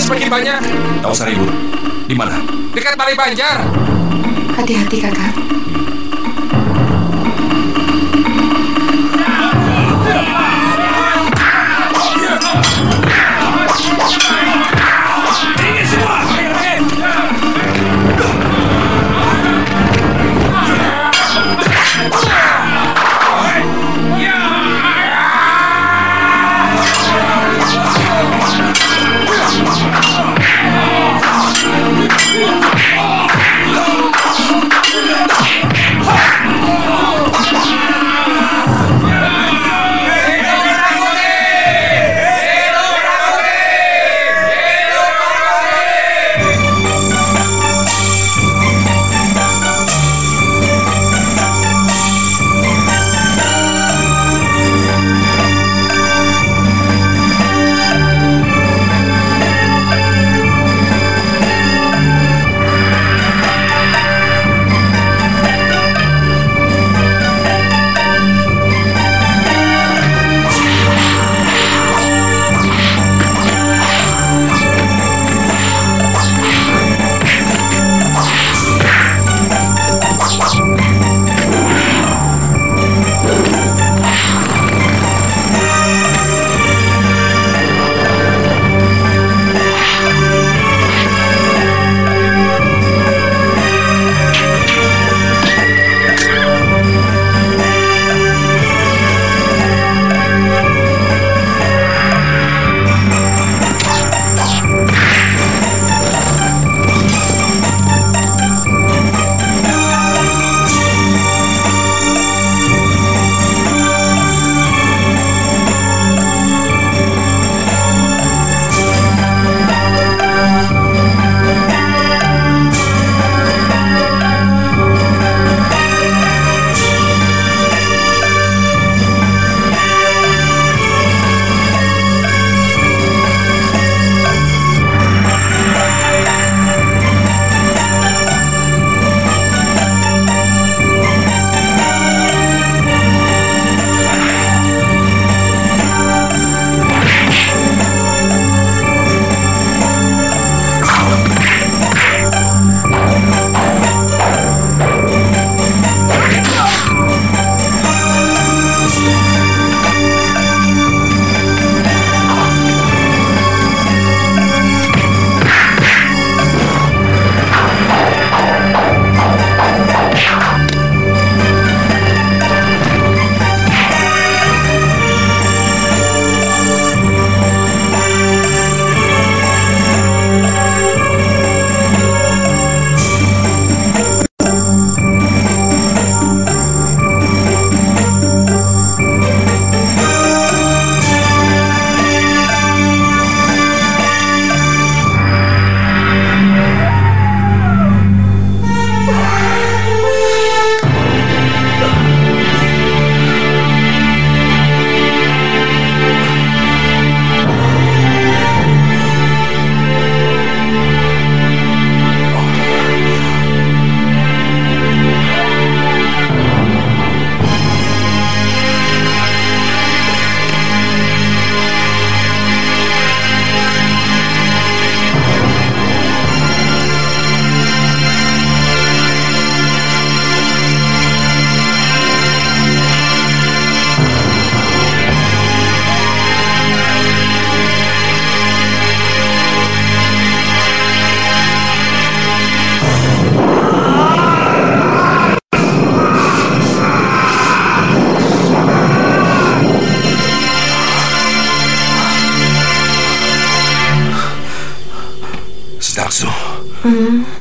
Jumlahnya semakin banyak. Tak usah ribut. Di mana? Dekat Balai Banjar. Hati-hati kakak.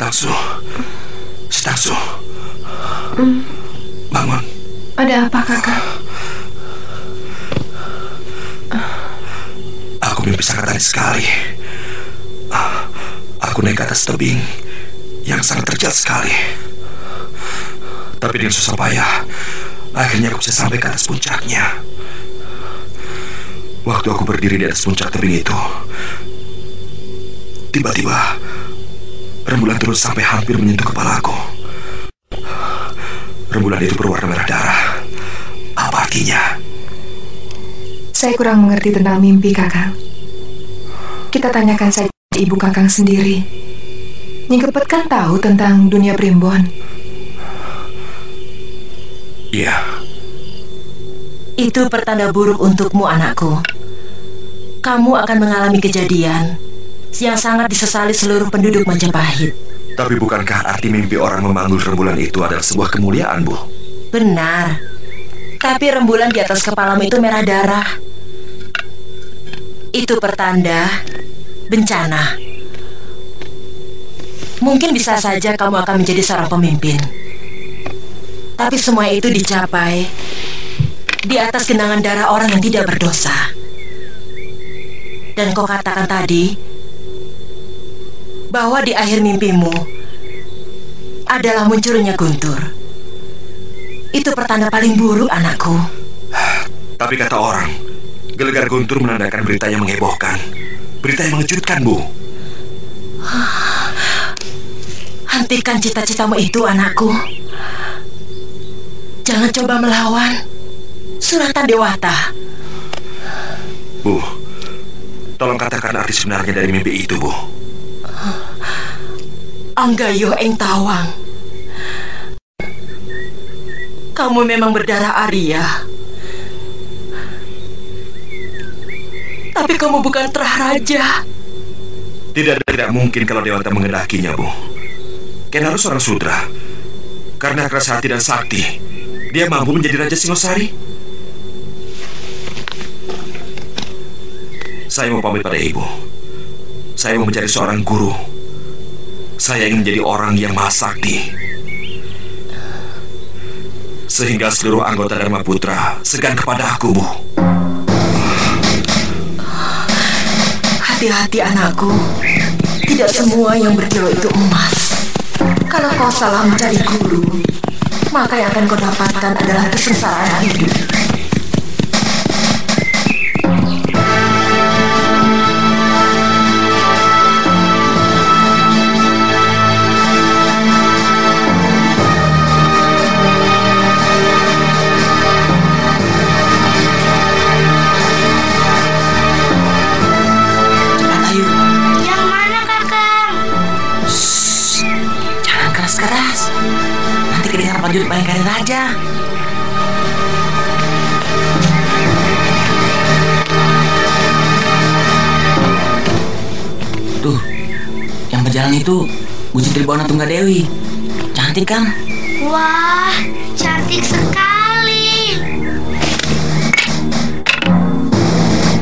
Hmm. Tarsu. Sitarsu. Bangun. Ada apa kakak? Aku mimpi sangat aneh sekali. Aku naik ke atas tebing yang sangat terjal sekali. Tapi dengan susah payah, akhirnya aku bisa sampai ke atas puncaknya. Waktu aku berdiri di atas puncak tebing itu, tiba-tiba rembulan turun sampai hampir menyentuh kepalaku. Rembulan itu berwarna merah darah. Apa artinya? Saya kurang mengerti tentang mimpi kakak. Kita tanyakan saja ibu kakang sendiri. Nyingkepet kan tahu tentang dunia primbon. Iya, Itu pertanda buruk untukmu, anakku. Kamu akan mengalami kejadian yang sangat disesali seluruh penduduk Majapahit. tapi bukankah arti mimpi orang memanggul rembulan itu adalah sebuah kemuliaan, Bu? Benar. Tapi rembulan di atas kepalamu itu merah darah. Itu pertanda bencana. Mungkin bisa saja kamu akan menjadi seorang pemimpin. Tapi semua itu dicapai di atas genangan darah orang yang tidak berdosa. Dan kau katakan tadi bahwa di akhir mimpimu adalah munculnya guntur. Itu pertanda paling buruk, anakku. Tapi kata orang, gelegar guntur menandakan berita yang menghebohkan. Berita yang mengejutkan, Bu. Hentikan cita-citamu itu, anakku. Jangan coba melawan Surata Dewata. Bu, tolong katakan arti sebenarnya dari mimpi itu, Bu. Anggayo Eng Tawang. Kamu memang berdarah Arya. Tapi kamu bukan terah raja. Tidak tidak mungkin kalau Dewata mengendakinya, Bu. Ken harus seorang sudra. Karena keras hati dan sakti, dia mampu menjadi Raja Singosari. Saya mau pamit pada ibu. Saya mau mencari seorang guru. Saya ingin menjadi orang yang maha sakti. Sehingga seluruh anggota Dharma Putra segan kepada aku, Bu. Hati-hati anakku. Tidak semua yang berkilau itu emas. Kalau kau salah mencari guru, maka yang akan kau dapatkan adalah kesengsaraan hidup. Kedengaran prajurit Bayangkari Raja. Tuh, yang berjalan itu Gusti Tribona Tunggadewi. Cantik kan? Wah, cantik sekali.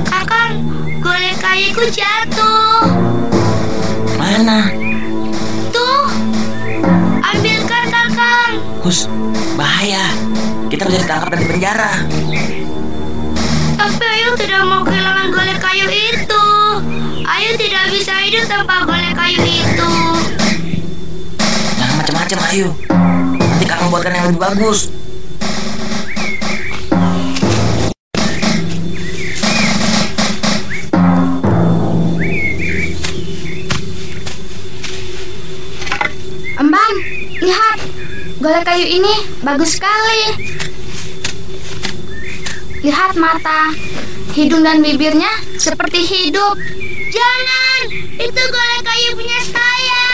Kakang, golek kayiku jatuh. Mana? Kita bisa ditangkap dan dipenjara. Tapi Ayu tidak mau kehilangan golek kayu itu. Ayu tidak bisa hidup tanpa golek kayu itu. Jangan macam-macam, ayo. Nanti kakak buatkan yang lebih bagus. Embam, lihat. Golek kayu ini bagus sekali. Lihat mata, hidung dan bibirnya seperti hidup. Jangan, itu golek kayu punya saya.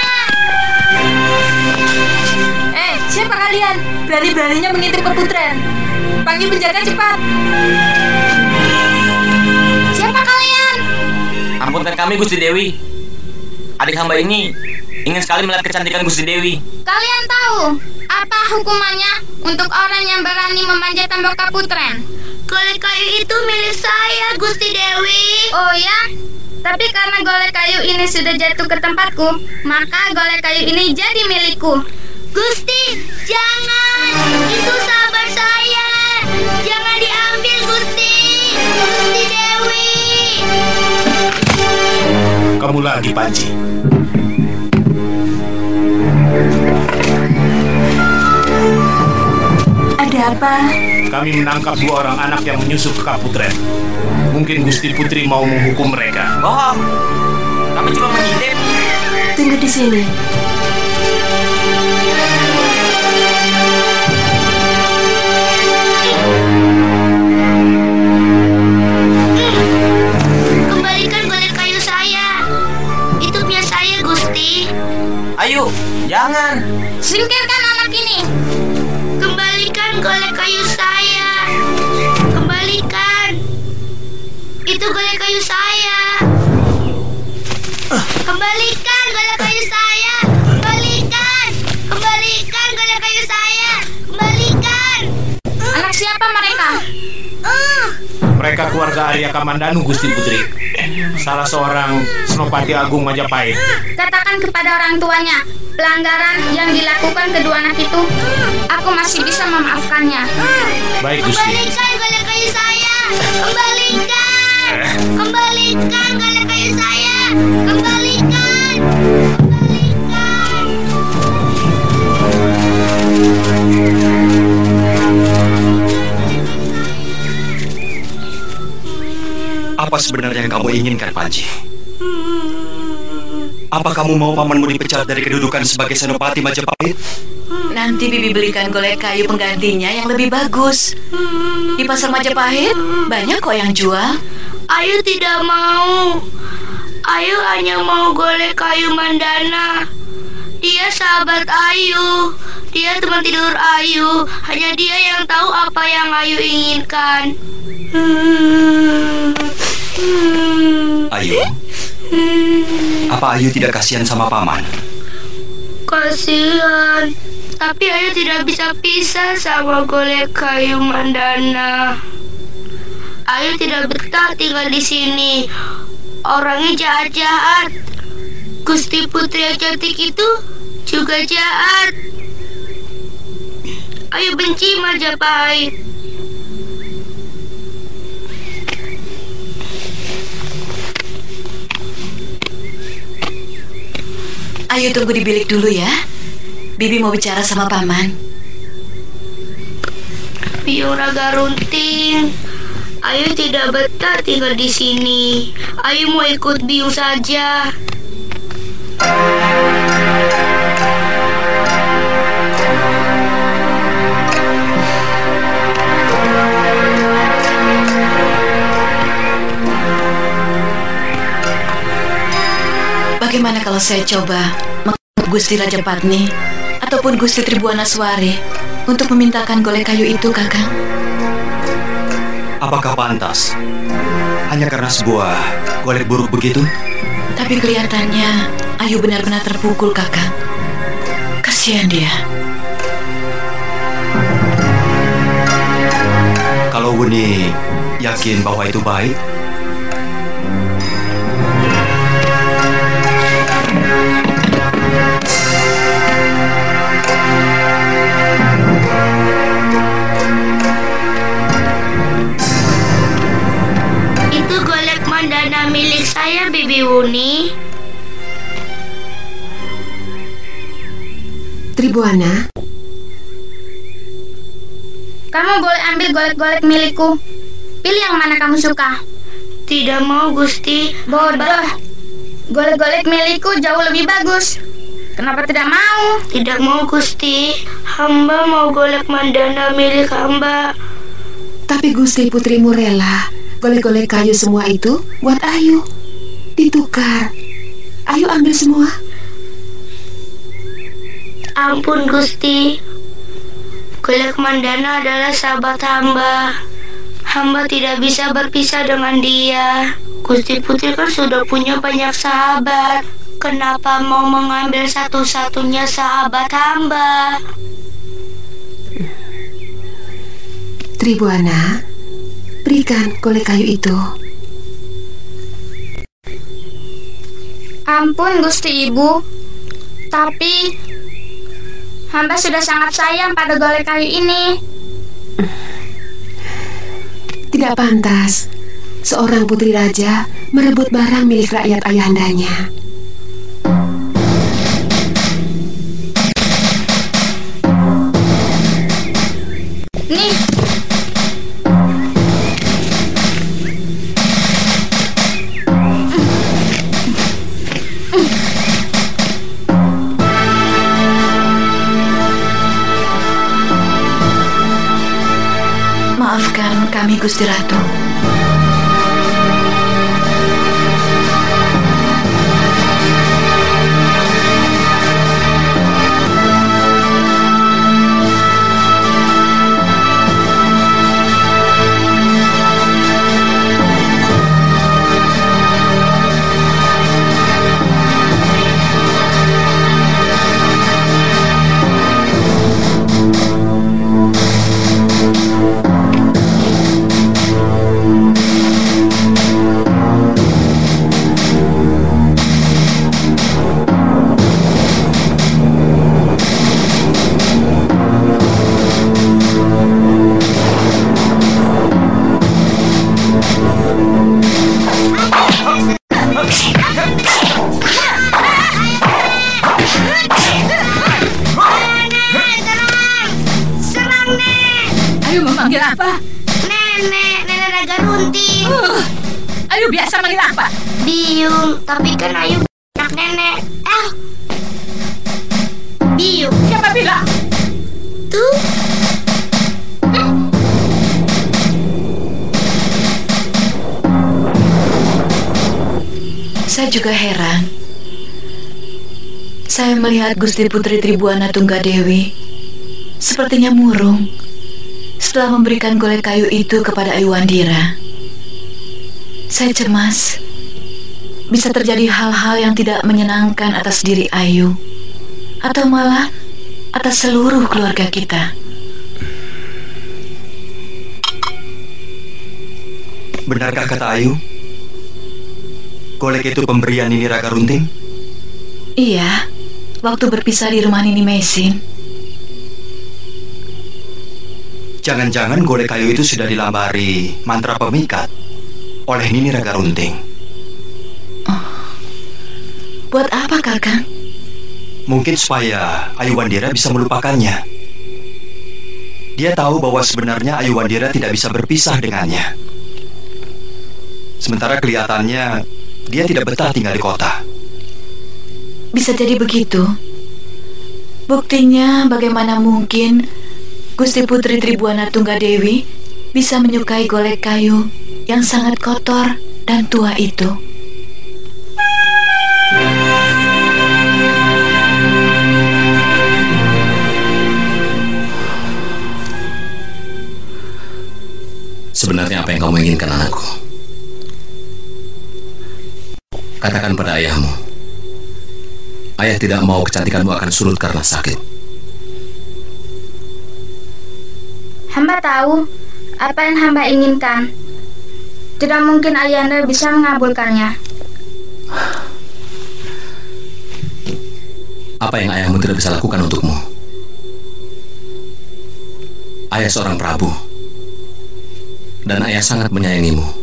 Eh, siapa kalian? Berani-beraninya mengintip keputren. Panggil penjaga cepat. Siapa kalian? Ampunkan kami, Gusti Dewi. Adik hamba ini ingin sekali melihat kecantikan Gusti Dewi. Kalian tahu apa hukumannya untuk orang yang berani memanjat tembok kaputren? Golek kayu itu milik saya, Gusti Dewi. Oh ya? Tapi karena golek kayu ini sudah jatuh ke tempatku, maka golek kayu ini jadi milikku. Gusti, jangan! Itu sahabat saya! Jangan diambil, Gusti! Gusti Dewi! Kamu lagi, Panji. apa? Kami menangkap dua orang anak yang menyusup ke Kaputren. Mungkin Gusti Putri mau menghukum mereka. Bohong. Kami cuma mengintip. Tunggu di sini. Hmm, kembalikan kayu saya. Itu saya, Gusti. Ayo, jangan. Singkir. Kembalikan golek kayu saya. Kembalikan. Itu golek kayu saya. Kembalikan golek kayu saya. Kembalikan. Kembalikan golek kayu saya. Kembalikan. Anak siapa mereka? Mereka keluarga Arya Kamandanu Gusti Putri. Salah seorang Senopati Agung Majapahit. Katakan kepada orang tuanya, pelanggaran yang dilakukan kedua anak itu, aku masih bisa memaafkannya. Baik Gusti. Kembalikan golek kayu saya! Kembalikan! Kembalikan golek kayu saya! Kembalikan! Apa sebenarnya yang kamu inginkan, Panji? Apa kamu mau pamanmu dipecat dari kedudukan sebagai Senopati Majapahit? Nanti Bibi belikan golek kayu penggantinya yang lebih bagus. Di pasar Majapahit banyak kok yang jual. Ayu tidak mau. Ayu hanya mau golek kayu mandana. Dia sahabat Ayu. Dia teman tidur Ayu. Hanya dia yang tahu apa yang Ayu inginkan. Ayu, apa Ayu tidak kasihan sama paman? Kasihan. Tapi Ayu tidak bisa pisah sama golek kayu mandana. Ayu tidak betah tinggal di sini. Orangnya jahat-jahat. Gusti Putri yang cantik itu juga jahat. Ayu benci Majapahit. Ayo tunggu di bilik dulu ya. Bibi mau bicara sama paman. Biung Raga Runting. Ayu tidak betah tinggal di sini. Ayu mau ikut Biung saja. Bagaimana kalau saya coba menghubungi Gusti Raja Patni ataupun Gusti Tribuana Swari untuk memintakan golek kayu itu, Kakang? Apakah pantas? Hanya karena sebuah golek buruk begitu? Tapi kelihatannya Ayu benar-benar terpukul, Kakang. Kasihan dia. Kalau Wuni yakin bahwa itu baik, saya, Bibi Wuni. Tribuana, Kamu boleh ambil golek-golek milikku. Pilih yang mana kamu suka. Tidak mau, Gusti. Bodoh. Golek-golek milikku jauh lebih bagus. Kenapa tidak mau? Tidak mau, Gusti. Hamba mau golek mandana milik hamba. tapi Gusti Putrimu rela golek-golek kayu semua itu buat Ayu. Ditukar. Ayu ambil semua. Ampun, Gusti. Golek mandana adalah sahabat hamba. Hamba tidak bisa berpisah dengan dia. Gusti Putri kan sudah punya banyak sahabat. Kenapa mau mengambil satu-satunya sahabat hamba? Tribuana, berikan golek kayu itu. Ampun, Gusti Ibu. Tapi hamba sudah sangat sayang pada golek kayu ini. Tidak pantas seorang putri raja merebut barang milik rakyat ayahandanya. Maafkan kami, Gusti Ratu. siapa? Melihat Gusti Putri Tribuana Tunggadewi sepertinya murung setelah memberikan golek kayu itu kepada Ayu Wandira. Saya cemas bisa terjadi hal-hal yang tidak menyenangkan atas diri Ayu atau malah atas seluruh keluarga kita. Benarkah kata Ayu? Golek itu pemberian Nini Raga Runting? Iya, waktu berpisah di rumah Nini Mesin. Jangan-jangan golek kayu itu sudah dilambari mantra pemikat oleh Nini Raga Runting. Buat apa, Kakang? Mungkin supaya Ayu Wandira bisa melupakannya. Dia tahu bahwa sebenarnya Ayu Wandira tidak bisa berpisah dengannya. Sementara kelihatannya dia tidak betah tinggal di kota. Bisa jadi begitu. Buktinya bagaimana mungkin Gusti Putri Tribuana Tunggadewi bisa menyukai golek kayu yang sangat kotor dan tua itu. Sebenarnya apa yang kamu inginkan anakku? Katakan pada ayahmu. Ayah tidak mau kecantikanmu akan surut karena sakit. hamba tahu apa yang hamba inginkan. Tidak mungkin Ayanda bisa mengabulkannya. Apa yang ayahmu tidak bisa lakukan untukmu? Ayah seorang Prabu. Dan ayah sangat menyayangimu.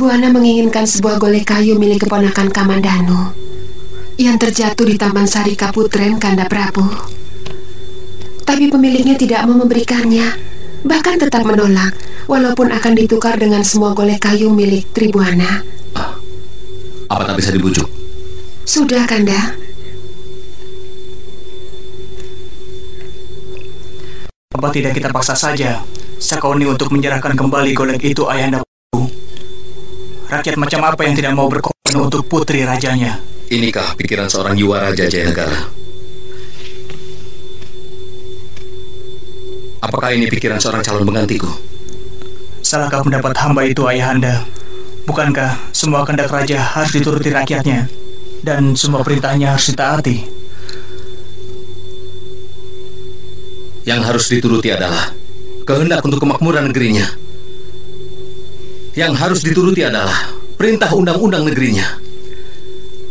Tribuana menginginkan sebuah golek kayu milik keponakan Kamandanu yang terjatuh di Taman Sari Kaputren Kanda Prabu. Tapi pemiliknya tidak mau memberikannya, bahkan tetap menolak, walaupun akan ditukar dengan semua golek kayu milik Tribuana. Apa tak bisa dibujuk? Sudah, Kanda. Apa tidak kita paksa saja Sakauni untuk menyerahkan kembali golek itu ayahanda? Rakyat macam apa yang tidak mau berkorban untuk putri rajanya? Inikah pikiran seorang Yuwa Raja Jayanegara? Apakah ini pikiran seorang calon penggantiku? Salahkah pendapat hamba itu ayahanda? Bukankah semua kehendak raja harus dituruti rakyatnya? Dan semua perintahnya harus ditaati? Yang harus dituruti adalah kehendak untuk kemakmuran negerinya. Yang harus dituruti adalah perintah undang-undang negerinya.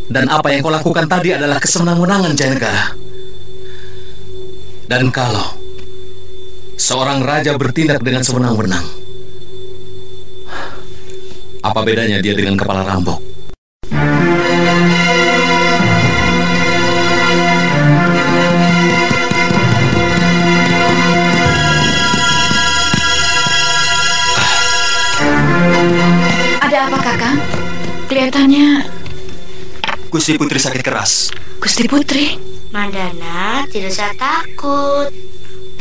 Dan apa yang kau lakukan tadi adalah kesenang-wenangan Jayanegara. Dan kalau seorang raja bertindak dengan sewenang-wenang, apa bedanya dia dengan kepala rampok? Kelihatannya Gusti Putri sakit keras. Gusti Putri. Mandana tidak usah takut.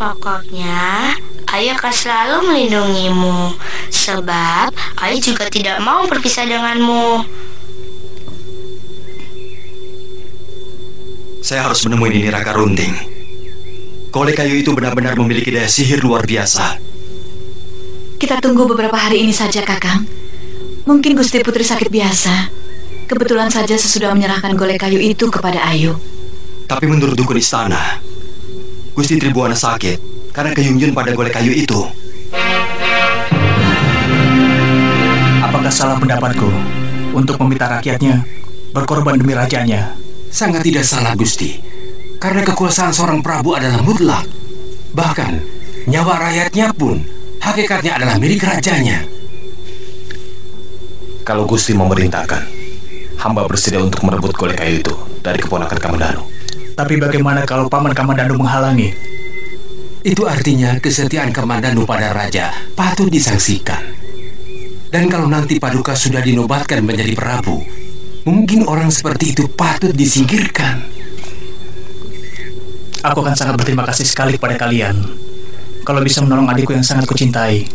Pokoknya Ayu akan selalu melindungimu. Sebab Ayu juga tidak mau berpisah denganmu. Saya harus menemui Nini Raka Runting. Golek kayu itu benar-benar memiliki daya sihir luar biasa. Kita tunggu beberapa hari ini saja, Kakang. Mungkin Gusti Putri sakit biasa. Kebetulan saja sesudah menyerahkan golek kayu itu kepada Ayu. Tapi menurut dukun istana, Gusti Tribuana sakit karena keyunjun pada golek kayu itu. Apakah salah pendapatku untuk meminta rakyatnya berkorban demi rajanya? Sangat tidak salah, Gusti. Karena kekuasaan seorang Prabu adalah mutlak. Bahkan, nyawa rakyatnya pun Hakikatnya adalah milik rajanya. Kalau Gusti memerintahkan, hamba bersedia untuk merebut golek kayu itu dari keponakan Kamandanu. Tapi bagaimana kalau paman Kamandanu menghalangi? Itu artinya kesetiaan Kamandanu pada raja patut disangsikan. Dan kalau nanti Paduka sudah dinobatkan menjadi Prabu, mungkin orang seperti itu patut disingkirkan. Aku akan sangat berterima kasih sekali kepada kalian kalau bisa menolong adikku yang sangat kucintai.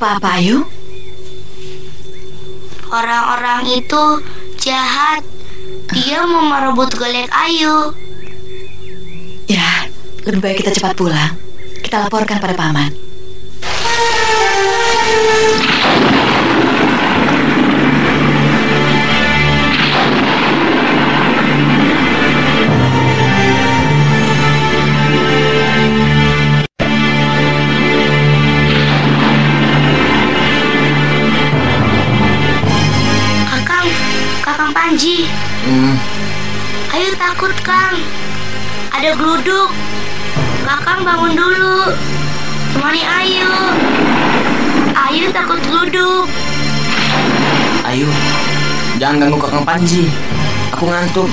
Apa-apa, Ayu? Orang-orang itu jahat. Dia mau merebut golek ayu. Ya, lebih baik kita cepat pulang. Kita laporkan pada paman. Takut, Kang. Ada geluduk. Kakang bangun dulu. Temani Ayu. Ayu takut geluduk. ayo. Jangan ganggu Kakang Panji. Aku ngantuk.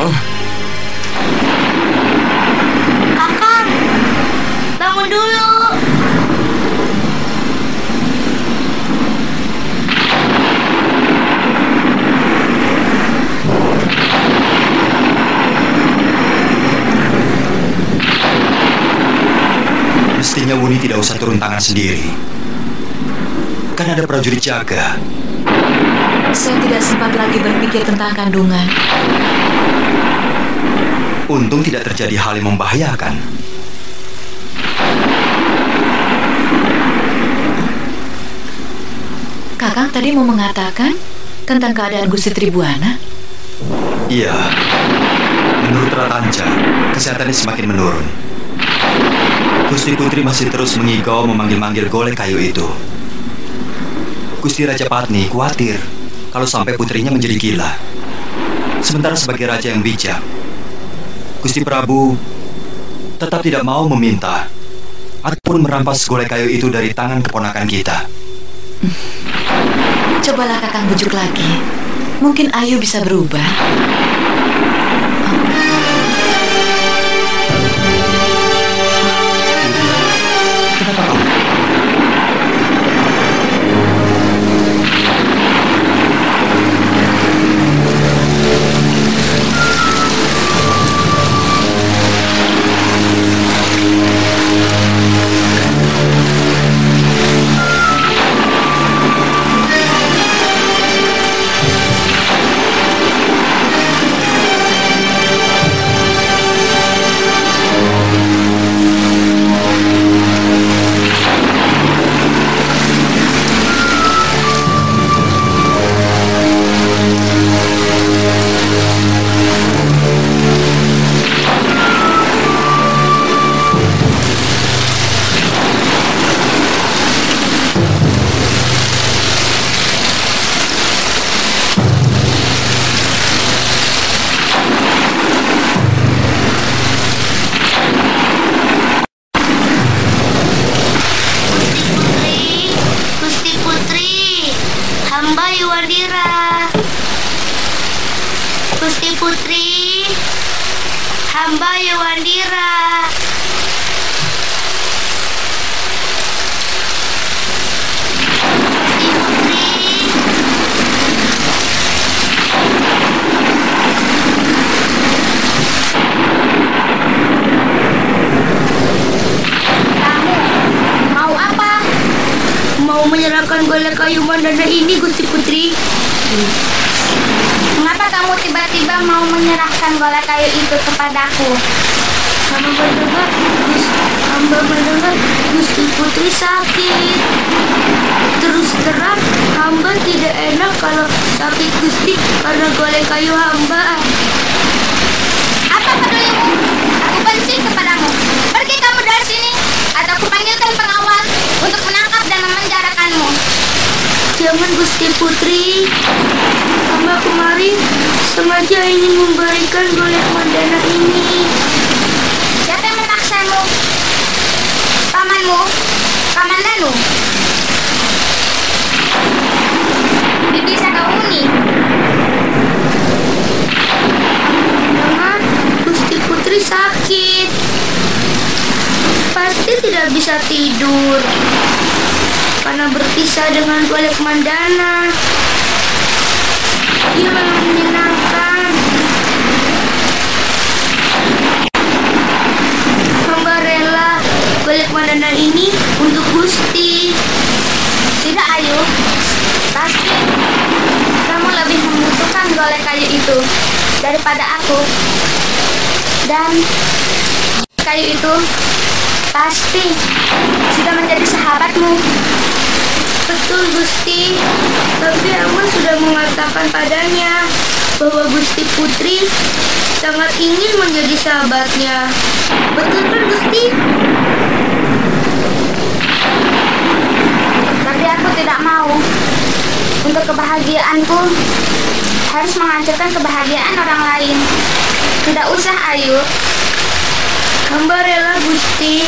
Oh, Kakang, bangun dulu. Mestinya Wuni tidak usah turun tangan sendiri. Kan ada prajurit jaga. Saya tidak sempat lagi berpikir tentang kandungan. Untung tidak terjadi hal yang membahayakan. Kakang tadi mau mengatakan tentang keadaan Gusti Tribuana. Iya. Menurut Ratanca, kesehatannya semakin menurun. Gusti Putri masih terus mengigau memanggil-manggil golek kayu itu. Gusti Raja Patni khawatir kalau sampai putrinya menjadi gila. Sementara sebagai raja yang bijak, Gusti Prabu tetap tidak mau meminta ataupun merampas golek kayu itu dari tangan keponakan kita. Cobalah Kakang bujuk lagi. Mungkin Ayu bisa berubah. Gusti Putri, hamba? Mau menyerahkan golek kayu mandana ini, Gusti Putri? Mengapa kamu tiba-tiba mau menyerahkan golek kayu itu kepadaku? Hamba mendengar, Gus, hamba mendengar Gusti Putri sakit. Terus terang, hamba tidak enak kalau sakit Gusti karena golek kayu hamba. Apa pedulimu? Aku benci kepadamu. Pergi kamu dari sini, atau aku panggilkan pengawal untuk menangkap dan memenjarakanmu. Jangan Gusti Putri, hamba kemarin sengaja ingin memberikan golek mandana ini. Siapa yang memaksamu? Pamanmu? Paman Danu? Bibi Sakauni? Dengar, Gusti Putri sakit. Pasti tidak bisa tidur karena berpisah dengan golek mandana. Dia memang menyenangkan. Hamba rela golek mandana ini untuk Gusti. Tidak, Ayu. Pasti kamu lebih membutuhkan golek kayu itu daripada aku. Dan kayu itu pasti sudah menjadi sahabatmu. Betul Gusti, tapi Amma sudah mengatakan padanya bahwa Gusti Putri sangat ingin menjadi sahabatnya. Betul kan Gusti? Tapi aku tidak mau. Untuk kebahagiaanku harus menghancurkan kebahagiaan orang lain. Tidak usah, Ayu. Hamba rela Gusti.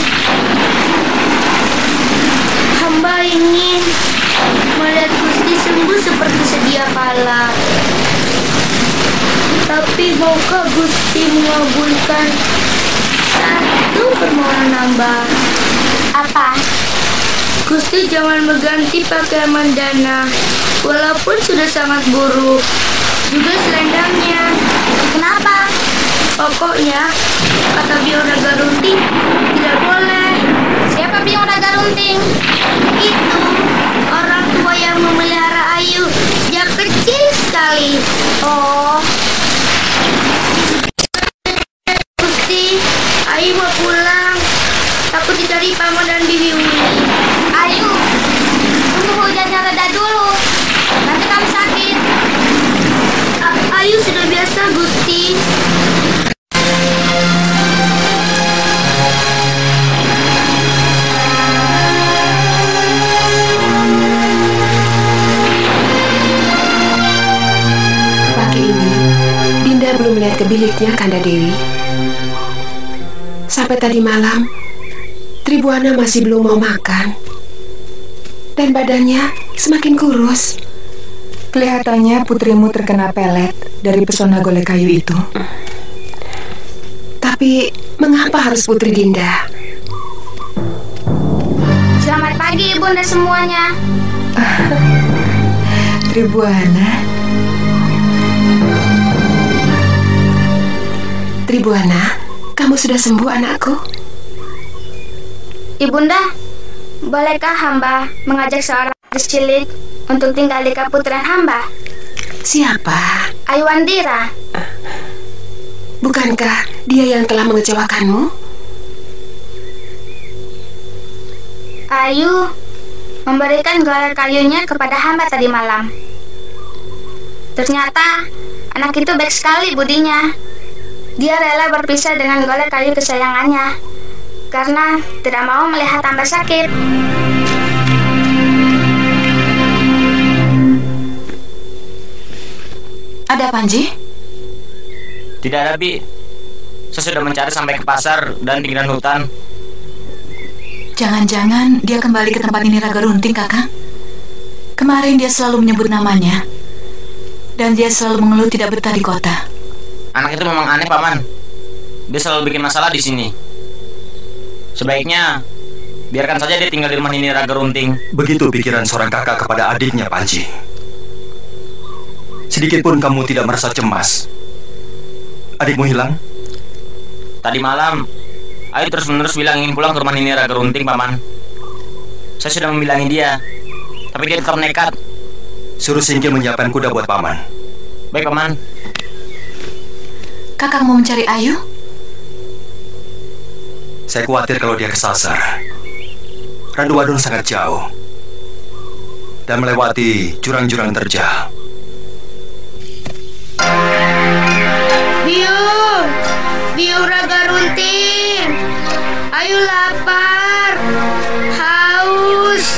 Hamba ingin melihat Gusti sembuh seperti sedia kala. Tapi maukah Gusti mengabulkan satu permohonan hamba? Apa? Gusti jangan mengganti pakaian mandana, walaupun sudah sangat buruk. Juga selendangnya. Kenapa? Pokoknya, kata Bionaga Runting, tidak boleh. Siapa Bionaga Runting? Itu orang tua yang memelihara Ayu sejak kecil sekali. Oh. Melihat ke biliknya Kanda Dewi. Sampai tadi malam, Tribuana masih belum mau makan. Dan badannya semakin kurus. Kelihatannya putrimu terkena pelet dari pesona golek kayu itu. Tapi mengapa harus Putri Dinda? Selamat pagi, Bunda semuanya. Tribuana, Tribuana, kamu sudah sembuh anakku? Ibunda, bolehkah hamba mengajak seorang gadis cilik untuk tinggal di kaputren hamba? Siapa? Ayuandira. Bukankah dia yang telah mengecewakanmu? Ayu memberikan golek kayunya kepada hamba tadi malam. Ternyata anak itu baik sekali budinya. Dia rela berpisah dengan golek kayu kesayangannya karena tidak mau melihat hamba sakit. Ada Panji? Tidak ada, Bi. Saya sudah mencari sampai ke pasar dan pinggiran hutan. Jangan-jangan dia kembali ke tempat ini Raga Runting, Kakang? Kemarin dia selalu menyebut namanya. Dan dia selalu mengeluh tidak betah di kota. Anak itu memang aneh, Paman. Dia selalu bikin masalah di sini. Sebaiknya biarkan saja dia tinggal di rumah Nini Raga Runting. Begitu pikiran seorang kakak kepada adiknya, Panji. Sedikit pun kamu tidak merasa cemas. Adikmu hilang? Tadi malam, Ayu terus-menerus bilang ingin pulang ke rumah Nini Raga Runting, Paman. Saya sudah membilangi dia, tapi dia tetap nekat. Suruh Singkil menyiapkan kuda buat paman. Baik, Paman. Kakak mau mencari Ayu? Saya khawatir kalau dia kesasar. Randuwadon sangat jauh. Dan melewati jurang-jurang terjal. Biung, Biung Raga Runting. Ayo lapar, haus.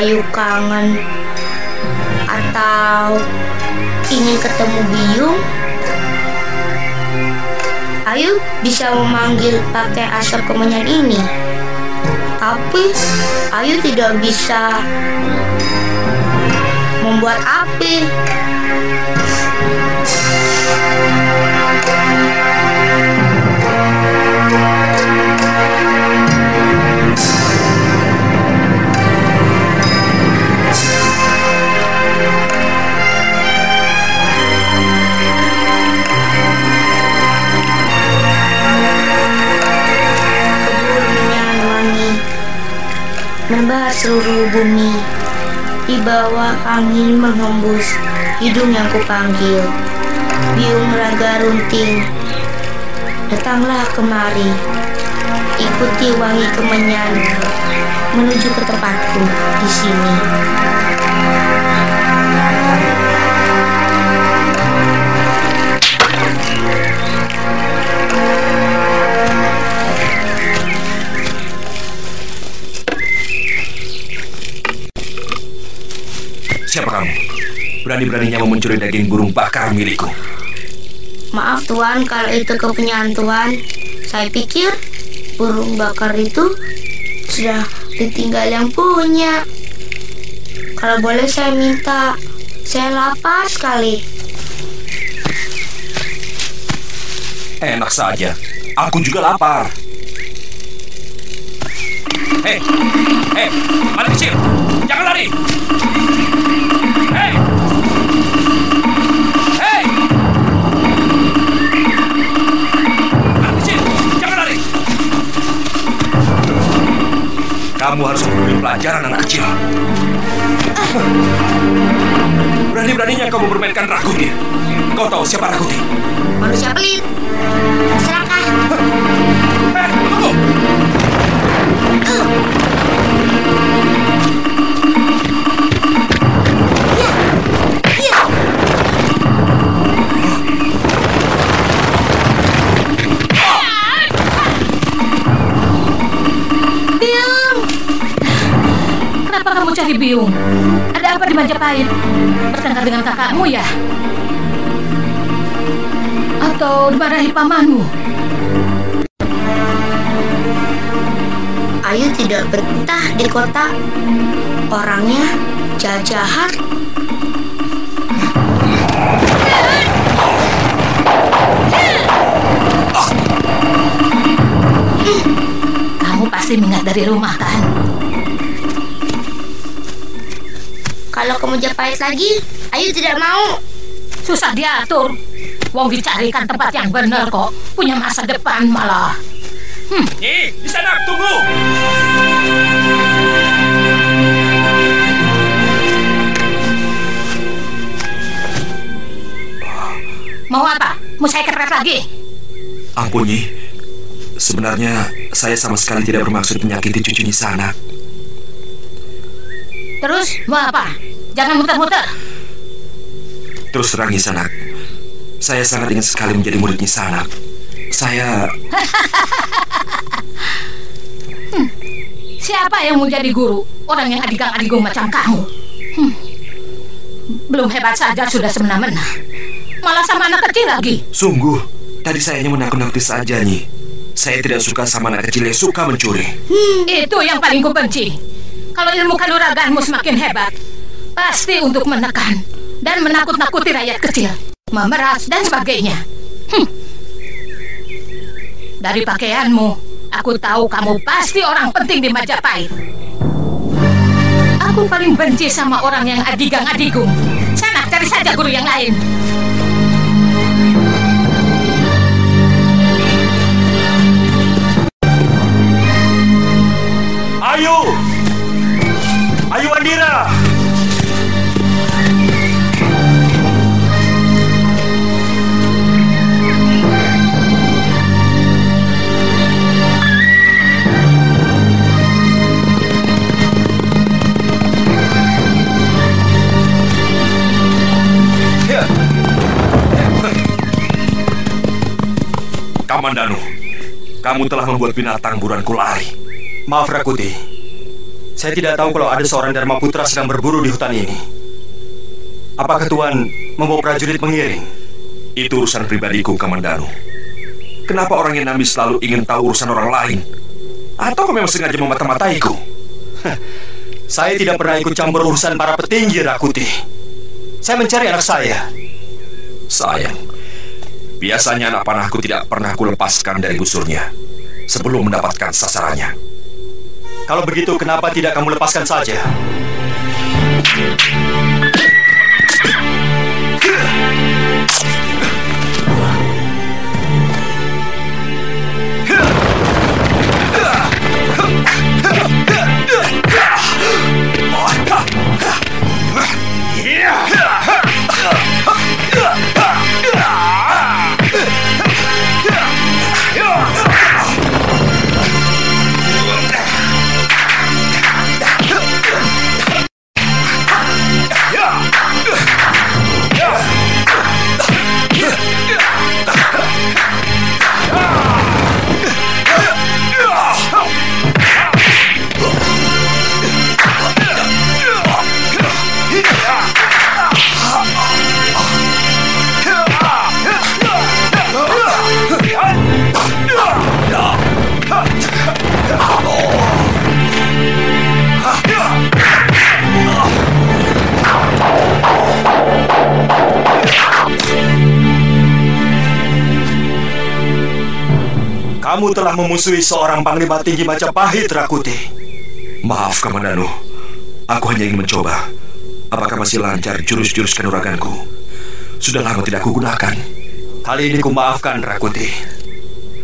Ayu kangen atau ingin ketemu Biung, Ayu bisa memanggil pakai asap kemenyan ini. Tapi Ayu tidak bisa membuat api. Angin menghembus hidung yang kupanggil. Biung raga runting. Datanglah kemari. Ikuti wangi kemenyan menuju ke tempatku di sini Berani-beraninya mau mencuri daging burung bakar milikku. Maaf tuan kalau itu kepunyaan tuan Saya pikir burung bakar itu sudah ditinggal yang punya Kalau boleh saya minta Saya lapar sekali Enak saja. Aku juga lapar. Hei, hei, mana kecil? Jangan lari. Kamu harus memberi pelajaran anak kecil. Berani-beraninya kamu bermainkan Rakuti. Kau tahu siapa Rakuti? Manusia pelit Serakah kamu cari Biung? Ada apa di Majapahit? Bertengkar dengan kakakmu ya? Atau dimarahi pamanmu? Ayu tidak betah di kota Orangnya jahat-jahat Kamu pasti mingat dari rumah kan? Kalau kamu Majapahit lagi Ayu tidak mau Susah diatur. Wong dicarikan tempat yang benar kok. Punya masa depan malah. Nih, di sana, tunggu! Mau apa? Mau saya keret lagi? Ampun, Nyi. Sebenarnya saya sama sekali tidak bermaksud menyakiti cucu Nyi Sanak. Terus mau apa? Jangan muter-muter. Terus terang Nyi Sanak, saya sangat ingin sekali menjadi murid Nyi Sanak. Saya... Siapa yang mau jadi guru? Orang yang adigang-adigung macam kamu. Hmm. Belum hebat saja sudah semena-mena. Malah sama anak kecil lagi. Sungguh, tadi saya hanya menakut-nakuti saja, Nyi. Saya tidak suka sama anak kecil yang suka mencuri. Hmm, itu yang paling kubenci. Kalau ilmu kanuraganmu semakin hebat, pasti untuk menekan dan menakut-nakuti rakyat kecil, memeras dan sebagainya. Hmm. Dari pakaianmu, aku tahu kamu pasti orang penting di Majapahit. Aku paling benci sama orang yang adigang-adigung. Sana, cari saja guru yang lain. Ayo! Ayo Andira! Kamandanu, kamu telah membuat binatang buruanku lari. Maaf Rakuti, saya tidak tahu kalau ada seorang Dharma Putra sedang berburu di hutan ini. Apakah Tuan membawa prajurit pengiring? Itu urusan pribadiku, Kamandanu. Kenapa orang yang Nami selalu ingin tahu urusan orang lain? Atau kau memang sengaja memata-mataiku? Saya tidak pernah ikut campur urusan para petinggi, Rakuti. Saya mencari anak saya. Sayang, biasanya anak panahku tidak pernah kulepaskan dari busurnya sebelum mendapatkan sasarannya. Kalau begitu, kenapa tidak kamu lepaskan saja? Kamu telah memusuhi seorang panglima tinggi Majapahit, Rakuti. Maaf, Kamandanu. Aku hanya ingin mencoba. Apakah masih lancar jurus-jurus kanuraganku? Sudah lama tidak kugunakan. Kali ini kumaafkan, Rakuti.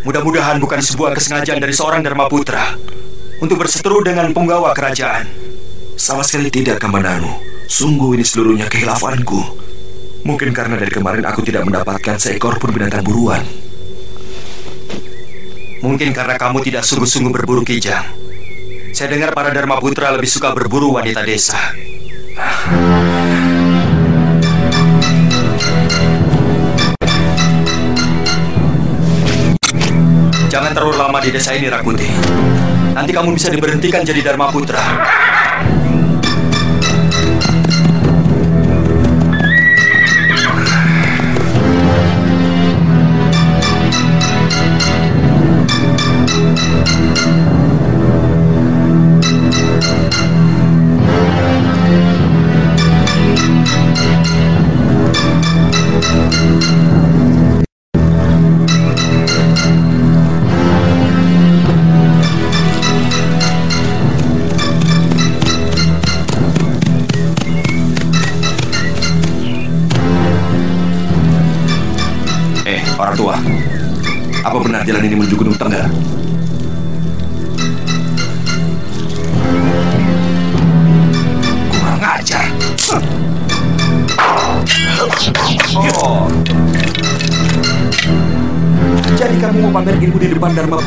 Mudah-mudahan bukan sebuah kesengajaan dari seorang Dharma Putra untuk berseteru dengan penggawa kerajaan. Sama sekali tidak, Kamandanu. Sungguh ini seluruhnya kehilafanku. Mungkin karena dari kemarin aku tidak mendapatkan seekor pun binatang buruan. Mungkin karena kamu tidak sungguh-sungguh berburu kijang. Saya dengar para Dharma Putra lebih suka berburu wanita desa. Jangan terlalu lama di desa ini, Rakuti. Nanti kamu bisa diberhentikan jadi Dharma Putra.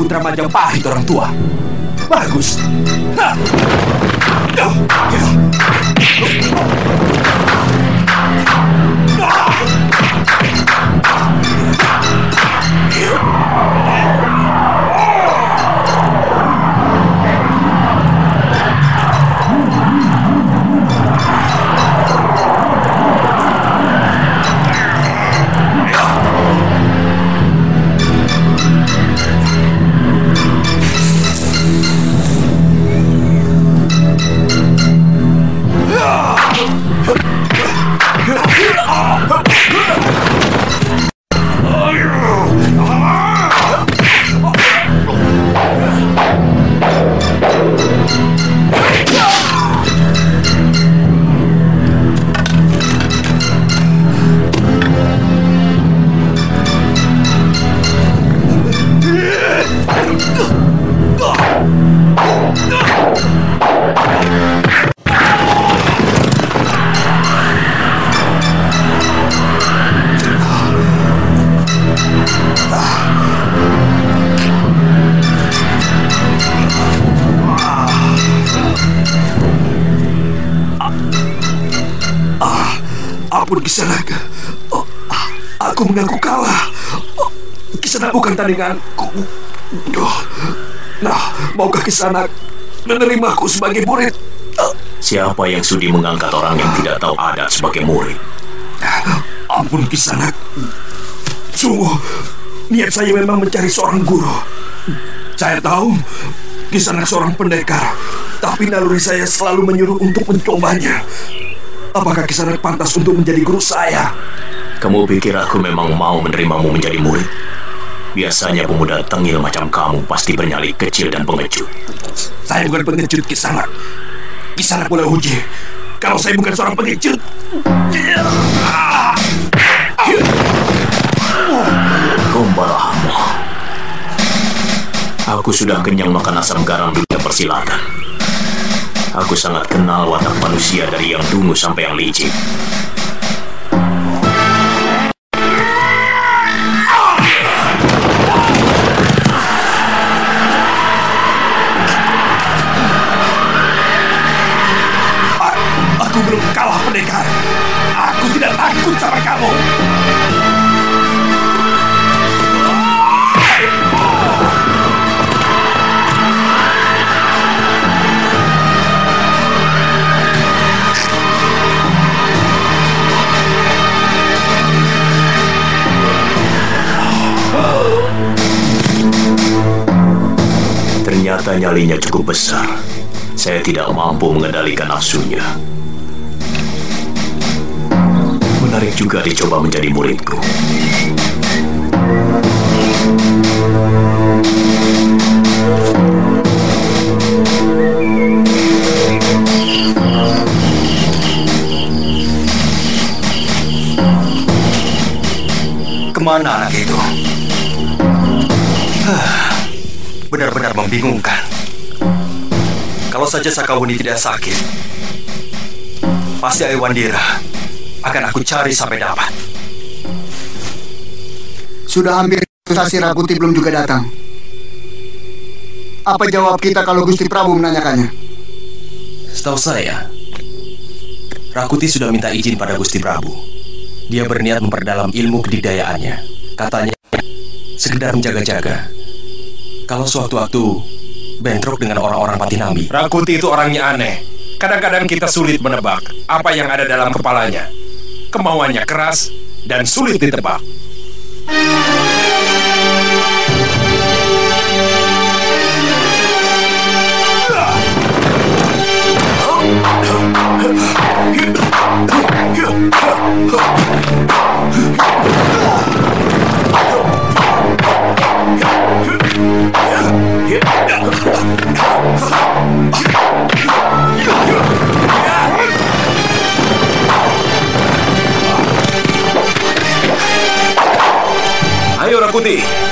Putra Majapahit orang tua? Bagus. Hah. Kisanak bukan tandinganku. Oh, nah, maukah Kisanak menerimaku sebagai murid? Siapa yang sudi mengangkat orang yang tidak tahu adat sebagai murid? Ampun Kisanak. Sungguh, niat saya memang mencari seorang guru. Saya tahu Kisanak seorang pendekar, tapi naluri saya selalu menyuruh untuk mencobanya. Apakah Kisanak pantas untuk menjadi guru saya? Kamu pikir aku memang mau menerimamu menjadi murid? Biasanya pemuda tengil macam kamu pasti bernyali kecil dan pengecut. Saya bukan pengecut Kisanak. Kisanak boleh uji. Kalau saya bukan seorang pengecut. Kumbalamu. Aku sudah kenyang makan asam garam dunia persilatan. Aku sangat kenal watak manusia dari yang dungu sampai yang licik. Takut sama kamu. Ternyata nyalinya cukup besar. Saya tidak mampu mengendalikan nafsunya. Menarik juga dicoba menjadi muridku. Ke mana anak itu? Benar-benar membingungkan. Kalau saja Sakawuni tidak sakit, pasti Aiwandira akan aku cari sampai dapat. Sudah hampir sasi Rakuti belum juga datang. Apa jawab kita kalau Gusti Prabu menanyakannya? Setahu saya, Rakuti sudah minta izin pada Gusti Prabu. Dia berniat memperdalam ilmu kedidayaannya. Katanya, sekedar menjaga-jaga. Kalau suatu-waktu bentrok dengan orang-orang Patinambi. Rakuti itu orangnya aneh. Kadang-kadang kita sulit menebak apa yang ada dalam kepalanya. Kemauannya keras dan sulit ditebak.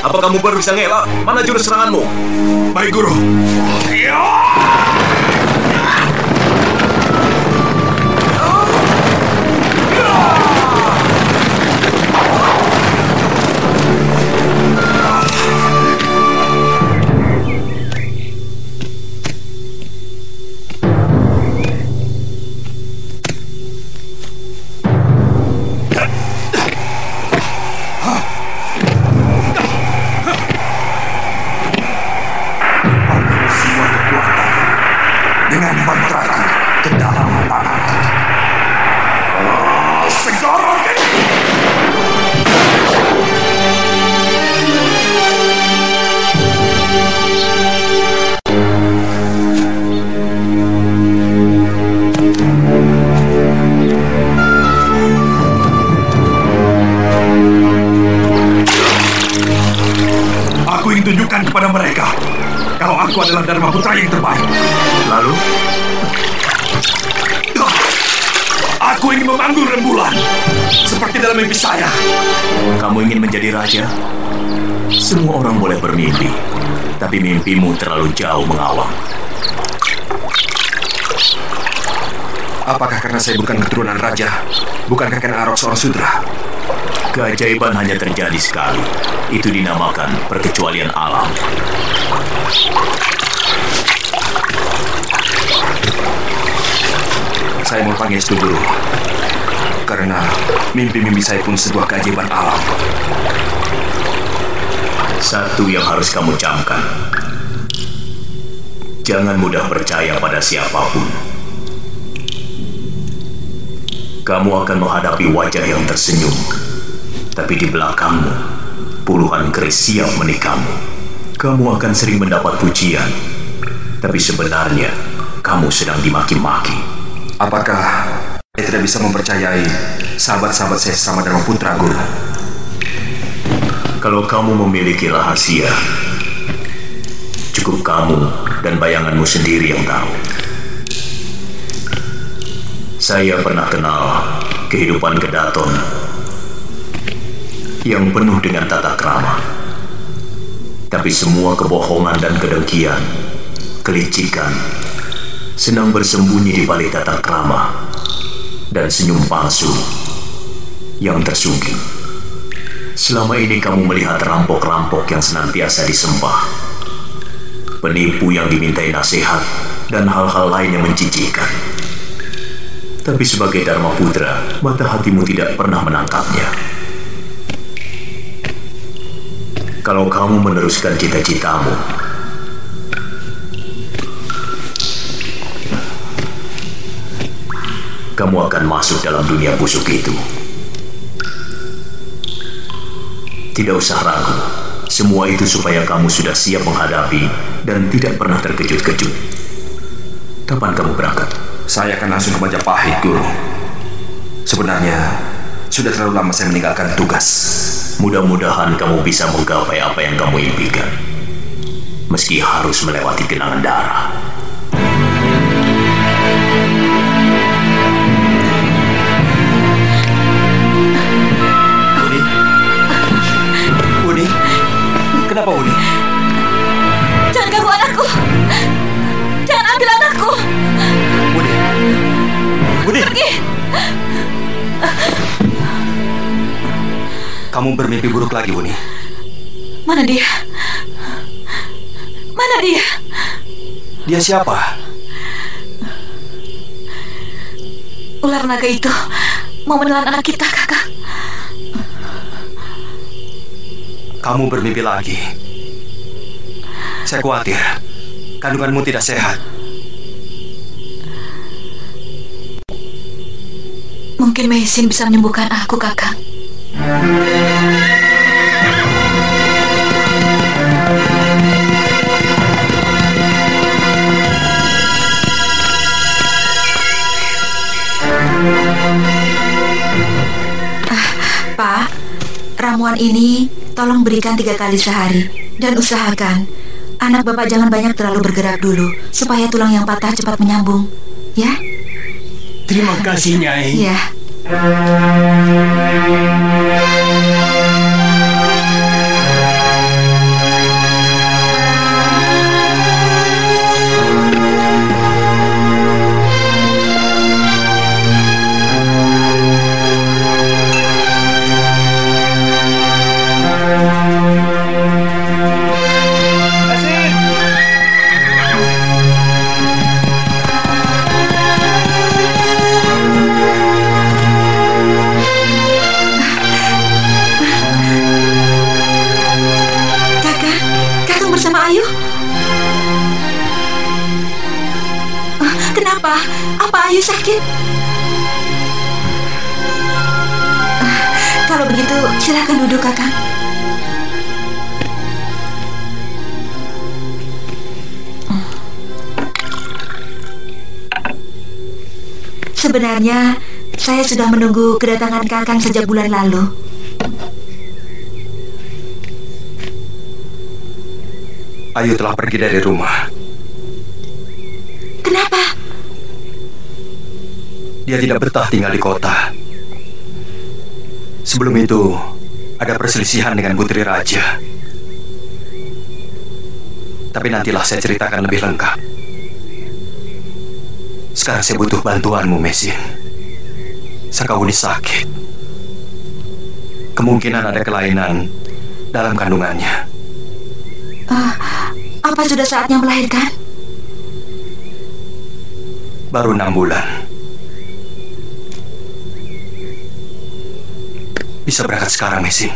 Apa kamu baru bisa ngelak? Mana jurus seranganmu? Baik guru. Tapi mimpimu terlalu jauh mengawang. Apakah karena saya bukan keturunan raja? Bukankah karena Arok seorang sudra? Keajaiban hanya terjadi sekali. Itu dinamakan perkecualian alam. Saya mau panggil Stu Guru. Karena Karena mimpi-mimpi saya pun sebuah keajaiban alam. Satu yang harus kamu camkan. Jangan mudah percaya pada siapa pun. Kamu akan menghadapi wajah yang tersenyum. Tapi di belakangmu, puluhan keris siap menikahmu. Kamu akan sering mendapat pujian. Tapi sebenarnya, kamu sedang dimaki-maki. Apakah saya tidak bisa mempercayai sahabat-sahabat saya sama Dharma Putra, Guru? Kalau kamu memiliki rahasia, cukup kamu dan bayanganmu sendiri yang tahu. Saya pernah kenal kehidupan Kedaton yang penuh dengan tata krama. Tapi semua kebohongan dan kedengkian, kelicikan, senang bersembunyi di balik tata krama dan senyum palsu yang tersungging. Selama ini kamu melihat rampok-rampok yang senantiasa disembah, penipu yang dimintai nasihat, dan hal-hal lain yang mencicikan. Tapi sebagai Dharma Putra, mata hatimu tidak pernah menangkapnya. Kalau kamu meneruskan cita-citamu, kamu akan masuk dalam dunia busuk itu. Tidak usah ragu, semua itu supaya kamu sudah siap menghadapi dan tidak pernah terkejut-kejut. Kapan kamu berangkat? Saya akan langsung ke Majapahit, Guru. Sebenarnya, sudah terlalu lama saya meninggalkan tugas. Mudah-mudahan kamu bisa menggapai apa yang kamu impikan. Meski harus melewati genangan darah. Kenapa Uni? Jangan ganggu anakku. Jangan ambil anakku. Uni, Pergi. kamu bermimpi buruk lagi, Uni. Mana dia? Mana dia? Dia siapa? Ular naga itu mau menelan anak kita, kakak. Kamu bermimpi lagi. Saya khawatir kandunganmu tidak sehat. Mungkin Maisin bisa menyembuhkan aku, kakak. Ramuan ini tolong berikan tiga kali sehari dan usahakan anak bapak jangan banyak terlalu bergerak dulu supaya tulang yang patah cepat menyambung. Ya? Terima kasih, Nyai. Ya. Sebenarnya, saya sudah menunggu kedatangan kakang sejak bulan lalu. Ayu telah pergi dari rumah. Kenapa? Dia tidak betah tinggal di kota. Sebelum itu, ada perselisihan dengan Putri Raja. Tapi nantilah saya ceritakan lebih lengkap. Sekarang saya butuh bantuanmu, Mesin. Sakauni sakit. Kemungkinan ada kelainan dalam kandungannya. Ah, apa sudah saatnya melahirkan? Baru enam bulan. bisa berangkat sekarang, Mesin.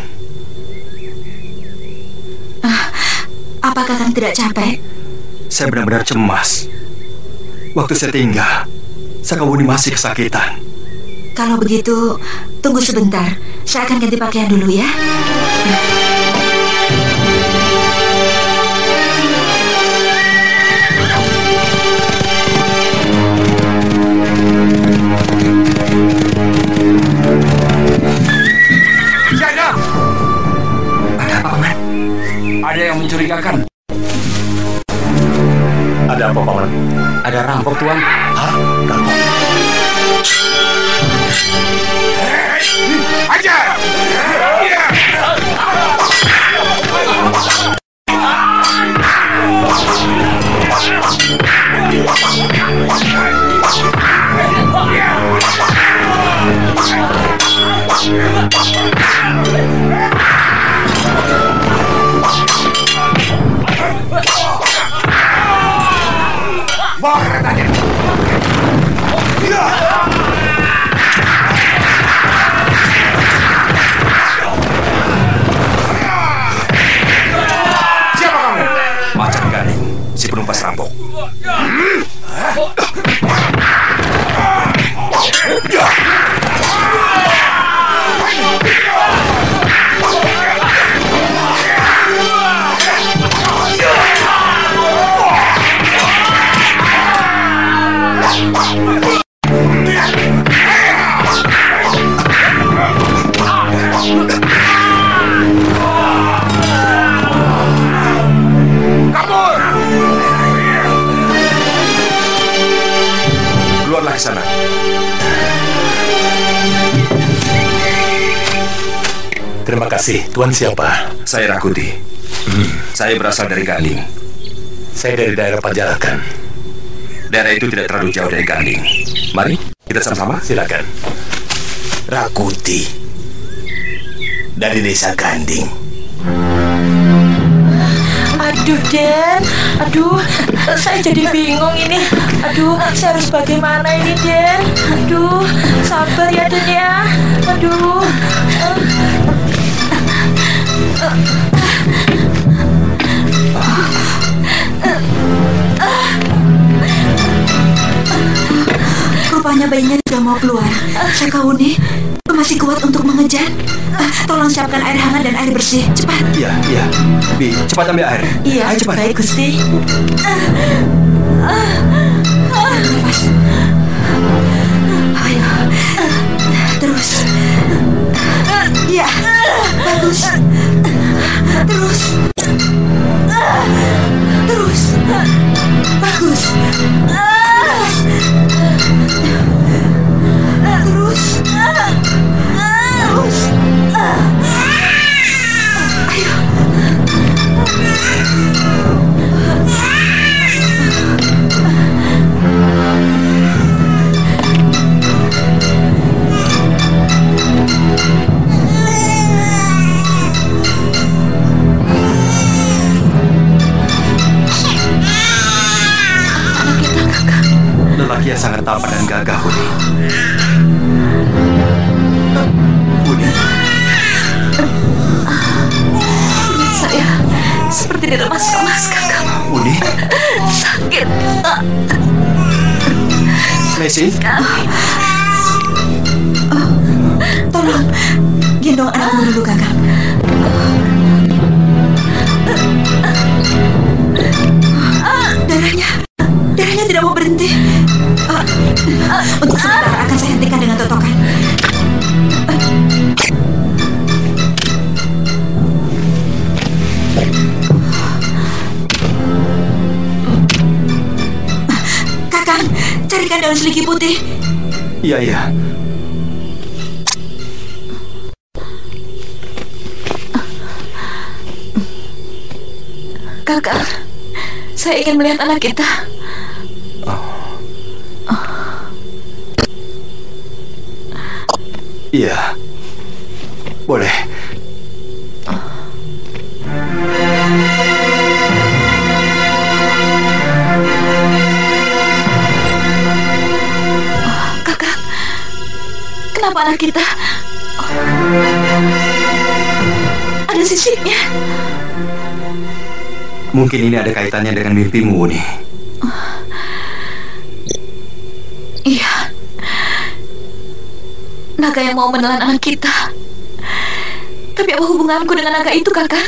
Apakah Kakang tidak capek? Saya benar-benar cemas. Waktu saya tinggal, Sakawuni masih kesakitan. Kalau begitu, tunggu sebentar. Saya akan ganti pakaian dulu ya. Tuan siapa? Saya Rakuti. Saya berasal dari Ganding. Saya dari daerah Pajarakan. Daerah itu tidak terlalu jauh dari Ganding. Mari, kita sama-sama. Silakan. Rakuti dari desa Ganding. Aduh, Den. Aduh, saya jadi bingung ini. Aduh, saya harus bagaimana ini, Den? Aduh, sabar ya, Den ya. Aduh. Sakawuni, masih kuat untuk mengejar. Ah, tolong siapkan air hangat dan air bersih. Cepat. Iya, iya. Bi, cepat ambil air. Iya, Ayo cepat. baik, Gusti. Nafas. Ayo. Terus. Ya, bagus. Sangat anak kita. Iya. Boleh. Kakak, kenapa anak kita Ada sisiknya. Mungkin ini ada kaitannya dengan mimpimu, Uni. Iya. Naga yang mau menelan anak kita. Tapi apa hubunganku dengan naga itu, kakak?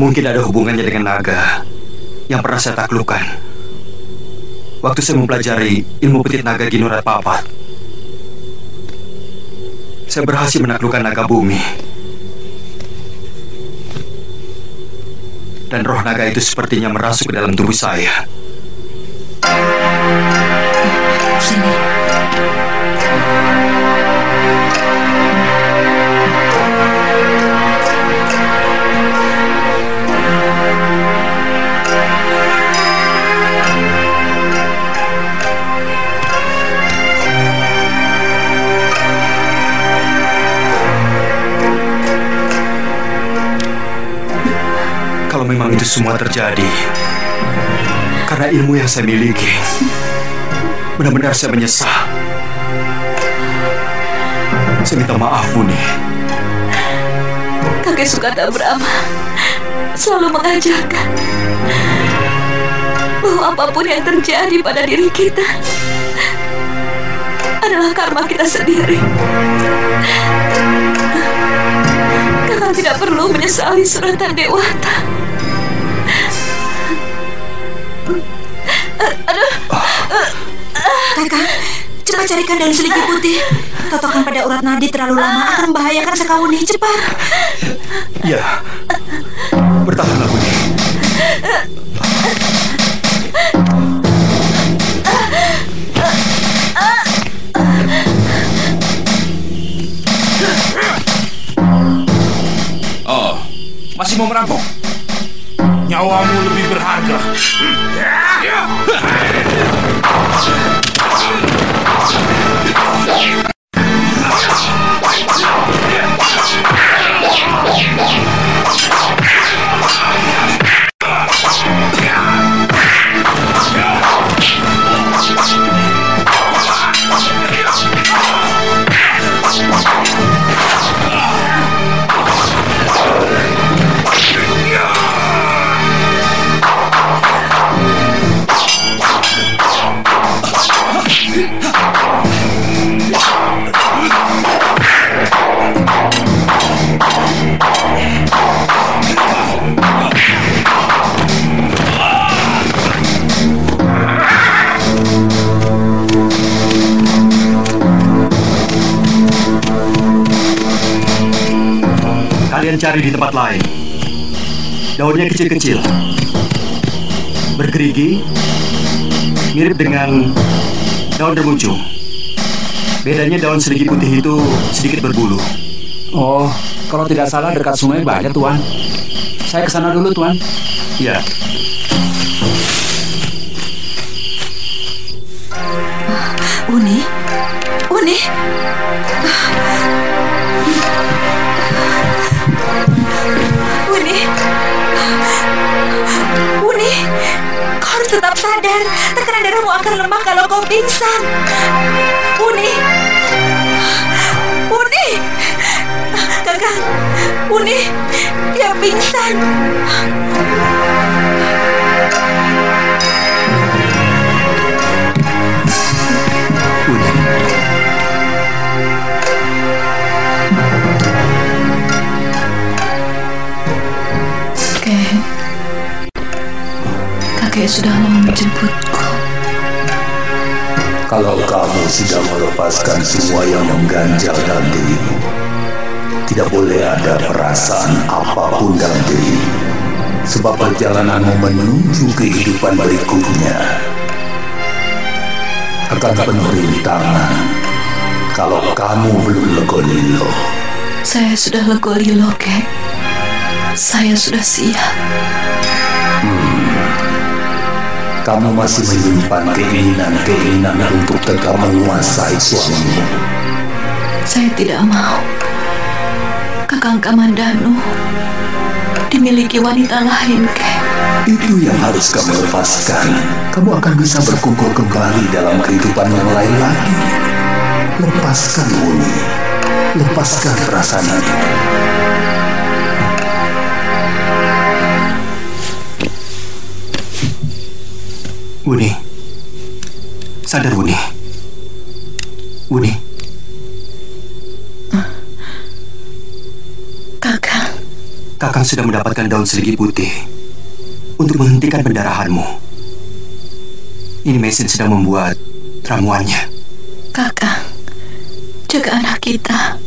Mungkin ada hubungannya dengan naga yang pernah saya taklukkan. Waktu saya mempelajari ilmu petit naga Ginurat Papat, saya berhasil menaklukkan naga bumi. Dan roh naga itu sepertinya merasuk ke dalam tubuh saya. Semua terjadi karena ilmu yang saya miliki, benar-benar saya menyesal. Saya minta maaf, Buni. Kakek Sukata Brahma selalu mengajarkan bahwa apa pun yang terjadi pada diri kita adalah karma kita sendiri. Kakak tidak perlu menyesali suratan Dewata. Kakak, cepat carikan daun seligi putih. Totokan pada urat nadi terlalu lama akan membahayakan Sekauni. Cepat. Ya, bertahanlah, Buni. Oh, masih mau merampok? Nyawamu lebih berharga. Kalian cari di tempat lain. Daunnya kecil-kecil. Bergerigi. Mirip dengan daun remucung. Bedanya daun seligi putih itu sedikit berbulu. Oh, kalau tidak salah dekat sungai banyak, Tuan. Saya ke sana dulu, Tuan. Ya. Uni? Uni? Uni? Sadar. Tekanan darahmu akan lemah kalau kau pingsan. Uni? Uni? Kakak, Uni, dia pingsan. Kakek, kakek sudah Kalau kamu sudah melepaskan semua yang mengganjal dalam dirimu, tidak boleh ada perasaan apa pun dalam dirimu. Sebab perjalananmu menuju kehidupan berikutnya akan penuh rintangan kalau kamu belum legolilo. Saya sudah legolilo, kek. Saya sudah siap. Kamu masih menyimpan keinginan-keinginan untuk tegak menguasai suamimu. Saya tidak mau. Kakang Kamandanu dimiliki wanita lain, kek. Itu yang harus kamu lepaskan. Kamu akan bisa berkumpul kembali dalam kehidupan yang lain lagi. Lepaskan Uni. Lepaskan perasaan itu. Wuni. Sadar Wuni. Wuni. Kakang. Kakang sudah mendapatkan daun seligi putih untuk menghentikan pendarahanmu. Ini mesin sedang membuat ramuannya. Kakang, jaga anak kita.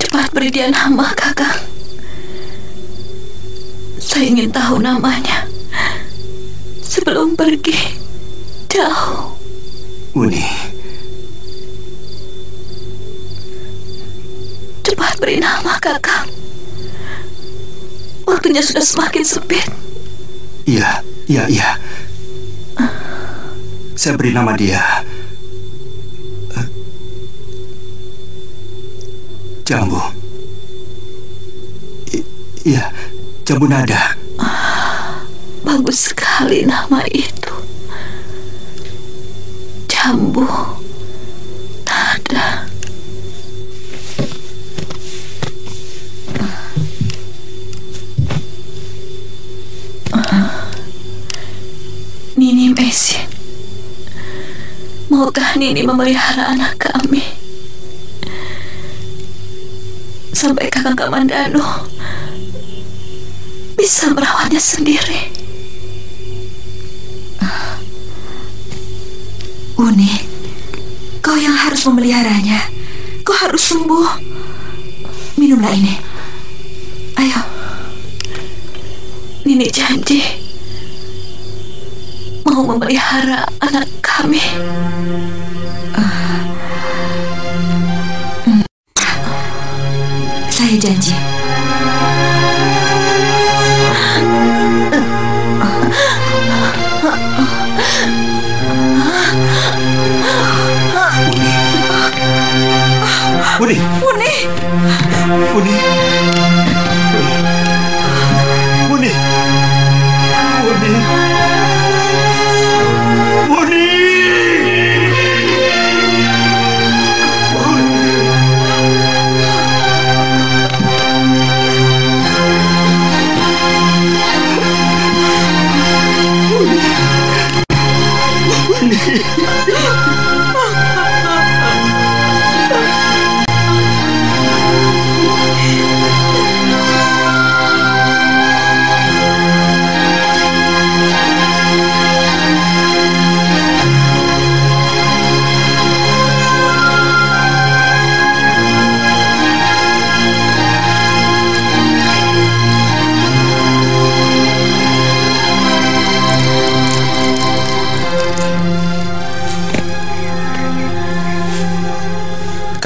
Cepat beri dia nama, Kakang. Saya ingin tahu namanya sebelum pergi jauh. Uni, Cepat beri nama, Kakang. Waktunya sudah semakin sempit. iya, iya, iya. Saya beri nama dia. eh, Jambu. I- iya, jambu nada. Bagus sekali nama itu. Jambu. Nada. Nini Mesin. Maukah Nini memelihara anak kami? Sampai kakang Kamandano bisa merawatnya sendiri. Memeliharanya. Kau harus sembuh. Minumlah ini. Ayo. Nini janji mau memelihara anak kami. Saya janji.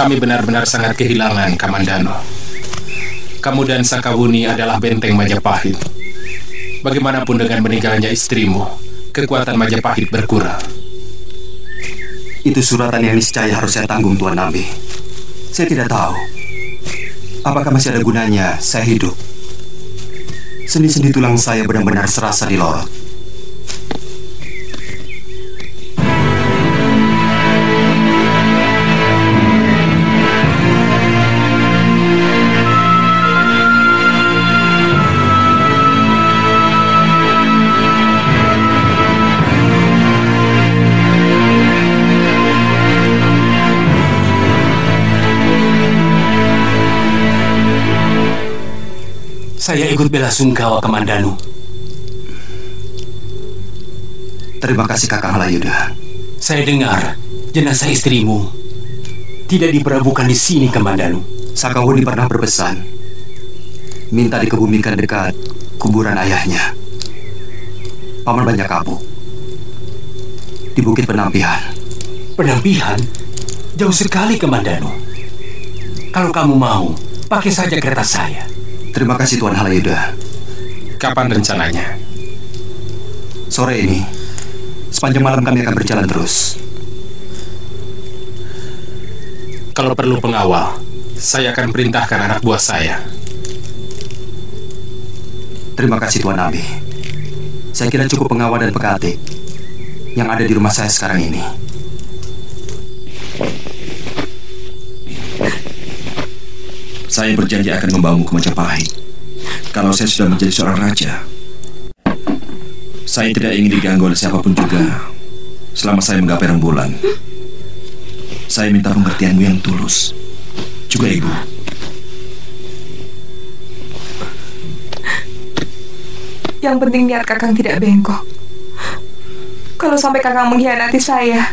Kami benar-benar sangat kehilangan Kamandano. Kamu dan Sakawuni adalah benteng Majapahit. Bagaimanapun dengan meninggalnya istrimu, kekuatan Majapahit berkurang. Itu suratan yang niscaya harus saya tanggung Tuan Nambi. Saya tidak tahu. Apakah masih ada gunanya saya hidup? Sendi-sendi tulang saya benar-benar serasa di ikut bela sungkawa Kamandanu. Terima kasih Kakang Halayuda. Saya dengar jenazah istrimu tidak diperlabuhkan di sini Kamandanu. Sakawuni pernah berpesan minta dikebumikan dekat kuburan ayahnya. Paman banyak kapuk di Bukit Penampihan. Penampihan jauh sekali Kamandanu. Kalau kamu mau, pakai saja kereta saya. Terima kasih Tuan Halayuda. Kapan rencananya? Sore ini, sepanjang malam kami akan berjalan terus. Kalau perlu pengawal, saya akan perintahkan anak buah saya. Terima kasih Tuan Abi. Saya kira cukup pengawal dan pekatik yang ada di rumah saya sekarang ini. Saya berjanji akan membawamu ke Majapahit. Kalau saya sudah menjadi seorang raja, saya tidak ingin diganggu oleh siapa pun juga selama saya menggapai rembulan. Saya minta pengertianmu yang tulus. Juga ibu. Yang penting niat kakang tidak bengkok. Kalau sampai kakang mengkhianati saya,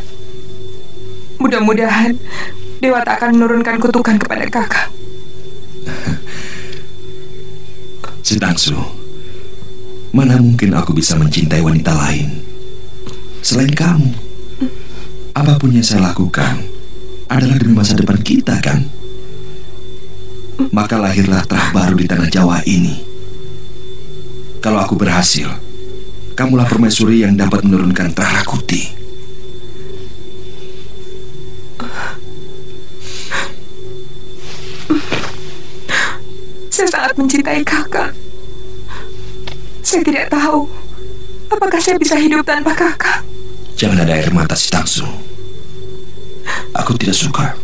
mudah-mudahan Dewa tak akan menurunkan kutukan kepada kakang. Sitangsu, mana mungkin aku bisa mencintai wanita lain selain kamu? Apa pun yang saya lakukan adalah demi masa depan kita, kan? Maka lahirlah terah baru di tanah Jawa ini. Kalau aku berhasil, kamulah permaisuri yang dapat menurunkan terah Rakuti. Saya sangat mencintai kakak. Saya tidak tahu apakah saya bisa hidup tanpa kakak. Jangan ada air mata si Tangsu. Aku tidak suka